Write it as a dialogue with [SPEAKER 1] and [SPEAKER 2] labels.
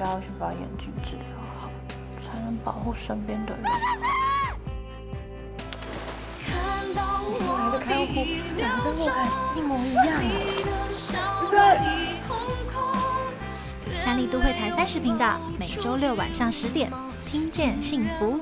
[SPEAKER 1] 该要去把眼睛治疗好，才能保护身边的人。新来的看护长得跟鹿晗一模一样
[SPEAKER 2] 三立都会台三十频道，每周六晚上十点，听见幸福。